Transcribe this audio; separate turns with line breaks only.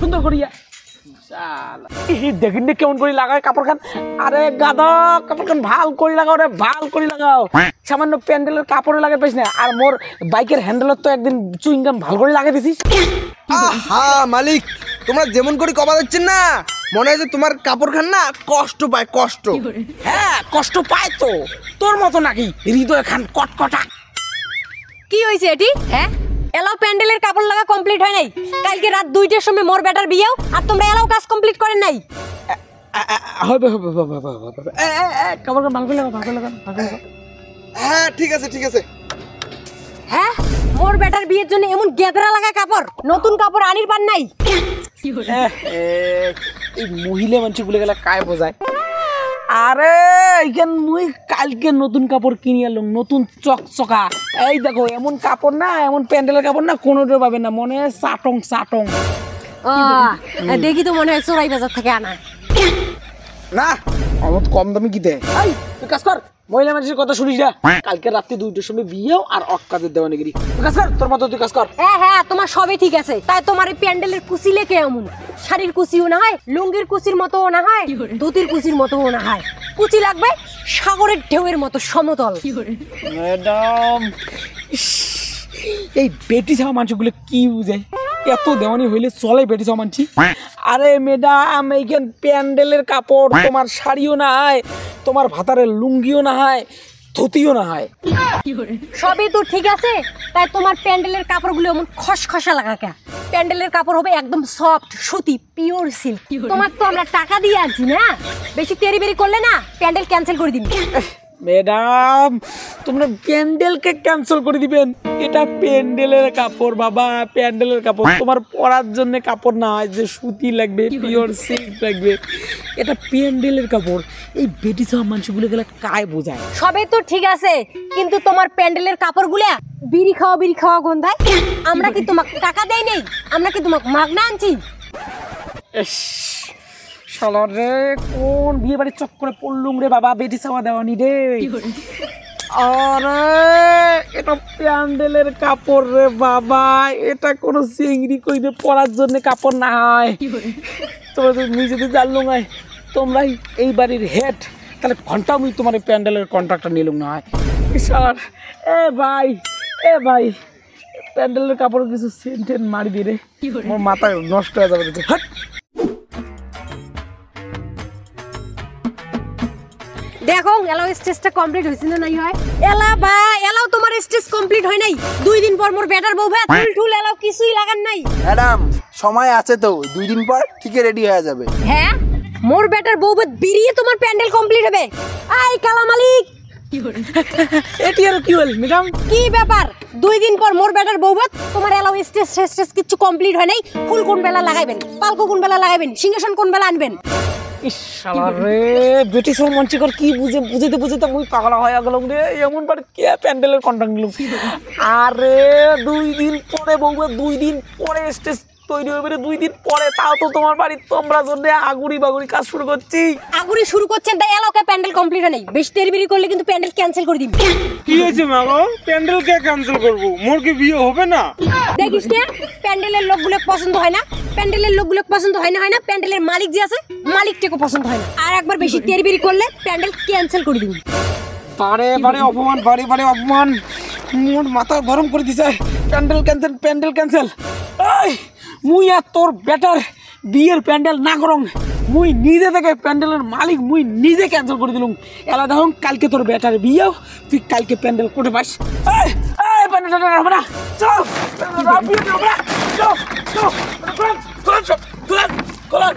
সুন্দর করিয়া দেখেন কেমন করে লাগায় কাপড় খান। আরে গাদা কাপড় খান ভালো করে লাগাও রে ভালো করে লাগাও। সামান্য প্যান্ডেলের কাপড়ে লাগাই পাইস না। আর মোর বাইকের হ্যান্ডেলত তো একদিন চুইংগাম ভালো করে দিছিস।
হা মালিক তোমরা যেমন করে কবা দিচ্ছেন না মনে হয় যে তোমার কাপড় খান না কষ্ট পায় কষ্ট।
হ্যাঁ কষ্ট পায় তো। তোর মতো নাকি হৃদয় খান কটকটা।
কি হয়েছে এটি? হ্যাঁ? এলাও প্যান্ডেলের কাপড় লাগা কমপ্লিট হয় নাই। কালকে রাত দুইটার সময় মোর বেটার বিয়েও আর তোমরা এলাও কাজ কমপ্লিট করেন নাই।
হবে হবে কাপড় ভালো ভালো ভালো
হ্যাঁ ঠিক আছে ঠিক আছে।
হ্যাঁ? মোর বেটার বিয়ের জন্য এমন গেদরা লাগা কাপড় নতুন কাপড় আনির পান নাই।
এই মহিলা মানুষ বলে গেলে কায় বোঝায়? আরে এইখান মুই কালকে নতুন কাপড় কিনে এলাম নতুন চকচকা। এই দেখো এমন কাপড় না এমন প্যান্ডেলের কাপড় না কোনোটা পাবে না মনে হয় চাটং চাটং
আহ, দেখি তো মনে হয় চোরাই বাজার থেকে আনা।
না আমার কম দামি কি দেয় কাজ কর। মহিলা মানুষের কথা শুনিস না? কালকে রাত্রি দুইটার সময় বিয়েও আর অক কাজের দেওয়া কাজ কর তোর মতো তুই কাজ কর।
হ্যাঁ হ্যাঁ তোমার সবই ঠিক আছে। তাই তোমার এই প্যান্ডেলের কুচি লেকে এমন। শাড়ির কুচিও না হয় লুঙ্গির কুচির মতোও না হয় ধুতির কুচির মতোও না হয়। কুচি লাগবে সাগরের ঢেউয়ের মতো সমতল।
ম্যাডাম এই বেটি ছাওয়া মানুষগুলো কি বুঝে? এত দেওয়ানি হইলে চলে বেটি ছাওয়া মানছি আরে ম্যাডাম এইখান প্যান্ডেলের কাপড় তোমার শাড়িও না হয় তোমার ভাতারের লুঙ্গিও না হয় ধুতিও না হয়।
সবই তো ঠিক আছে তাই তোমার প্যান্ডেলের কাপড়গুলো এমন খসখসা লাগা কে প্যান্ডেলের কাপড় হবে একদম সফট সুতি পিওর সিল্ক তোমার তো আমরা টাকা দিয়ে আনছি না? বেশি তেরি বেরি করলে না প্যান্ডেল ক্যান্সেল করে দিবি।
ম্যাডাম তোমরা প্যান্ডেলকে ক্যান্সেল করে দিবেন। এটা প্যান্ডেলের কাপড় বাবা প্যান্ডেলের কাপড়। তোমার পরার জন্য কাপড় না যে সুতি লাগবে পিওর সিল্ক লাগবে। এটা প্যান্ডেলের কাপড়। এই বেটি সব মানুষগুলো গেলে কায় বোঝায়।
সবই তো ঠিক আছে কিন্তু তোমার প্যান্ডেলের কাপড়গুলা বিড়ি খাওয়া বিড়ি খাওয়া গন্ধায়? আমরা কি তোমাকে টাকা দেই নেই? আমরা কি তোমাকে মাগনা আনছি?
শালা রে কোন বিয়ে বাড়ির চক্করে পড়লুম রে বাবা? বেটি সাওয়া দেওয়ানি রে। আরে এটা প্যান্ডেলের কাপড় রে বাবা। এটা কোনো চিংড়ি কইরে পরার জন্য কাপড় না হয় তোমরা মুই যদি জানলুম হয় তোমরাই এই বাড়ির হেড তাহলে ঘণ্টা মুই তোমার এই প্যান্ডেলের কন্ট্রাক্টটা নিলুম না হয় স্যার এ ভাই এ ভাই প্যান্ডেলের কাপড় কিছু সেন্টেন মারি দিয়ে রে আমার মাথায় নষ্ট হয়ে যাবে। হাট!
দেখো এলাও স্টেজটা কমপ্লিট হয়েছে না নাই হয়? এলা বা এলাও তোমার স্টেজ কমপ্লিট হয় নাই? দুই দিন পর মোর বেটার বউ ভাই টুল টুল এলাও কিছুই লাগান নাই।
ম্যাডাম সময় আছে তো দুই দিন পর ঠিকই রেডি হয়ে যাবে।
হ্যাঁ মোর বেটার বউ ভাত বিরিয়ে তোমার প্যান্ডেল কমপ্লিট হবে। আই কালা মালিক।
এটি আর কি হল ম্যাডাম?
কি ব্যাপার? দুই দিন পর মোর বেটার বউ ভাত তোমার এলাও স্টেজ স্টেজ কিছু কমপ্লিট হয় নাই? ফুল কোন বেলা লাগাইবেন? পালকো কোন বেলা লাগাইবেন? সিংহাসন কোন বেলা আনবেন?
কি বুঝে বুঝতে বুঝতে মুই পাগলা হয়ে গেল রে, এমন কে প্যান্ডেলের আরে, দুই দিন পরে বউবে দুই দিন পরে স্টেজ তৈরি হবে রে দুই দিন পরে তাও তো তোমার বাড়ি তোমরা জন্য আগুড়ি বাগুড়ি কাজ শুরু করছি।
আগুরি শুরু করছেন তাই এলাকায় প্যান্ডেল কমপ্লিট নেই? বেশি তেরিবিরি করলে কিন্তু প্যান্ডেল ক্যান্সেল করে দিবি।
কি হয়েছে মাগো? প্যান্ডেল কে ক্যান্সেল করব? মোর কি বিয়ে হবে না?
দেখিস না প্যান্ডেলের লোকগুলো পছন্দ হয় না। প্যান্ডেলের লোকগুলো পছন্দ হয় না হয় না? প্যান্ডেলের মালিক যে আছে মালিকটাকে পছন্দ হয় না। আর একবার বেশি তেরিবিরি করলে প্যান্ডেল ক্যান্সেল করে দিবি।
বারে বারে অপমান বারে বারে অপমান। মোর মাথা গরম করে দিছে। প্যান্ডেল ক্যান্সেল প্যান্ডেল ক্যান্সেল এই! মুই আর তোর বেটার বিয়ের প্যান্ডেল না করং। মুই নিজে থেকে প্যান্ডেলের মালিক, মুই নিজে ক্যান্সেল করে দিলুম। এলা দেখুন, কালকে তোর বেটার বিয়েও তুই কালকে প্যান্ডেল করে পাস। প্যান্ডেল হবে চল চল চল চল চল চল।